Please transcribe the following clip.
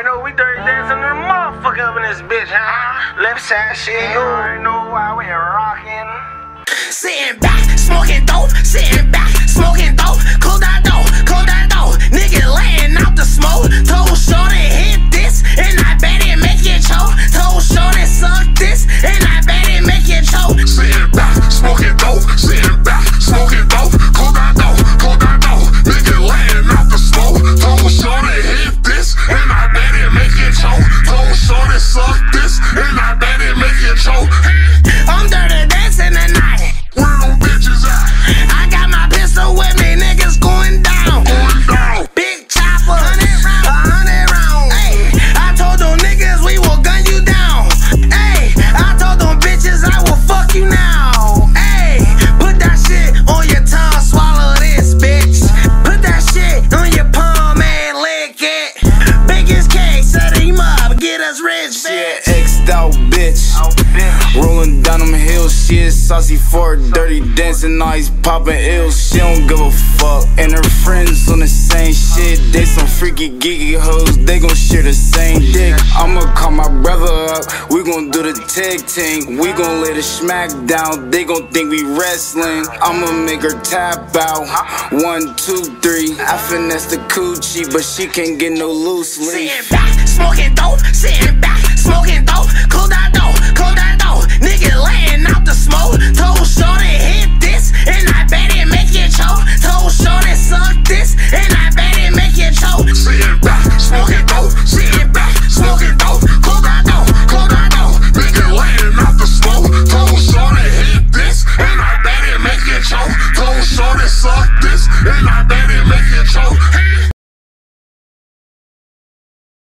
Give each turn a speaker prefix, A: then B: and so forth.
A: already know we dirty dancing the motherfucker up in this bitch, huh? Left side shit, you already know why we rocking.
B: Sitting back, smoking dope, sitting back, bitch.
C: Rolling down them hills, she is saucy for her dirty dancing, always popping ill. She don't give a fuck. And her friends on the same shit. They some freaky geeky hoes, they gon' share the same dick. I'ma call my brother up, we gon' do the tag team. We gon' lay the smack down, they gon' think we wrestling. I'ma make her tap out. One, two, three. I finesse the coochie, but she can't get no loose leaf.
B: Sitting back, smoking dope, sitting back, smoking dope. it suck this, and I bet it make it choke.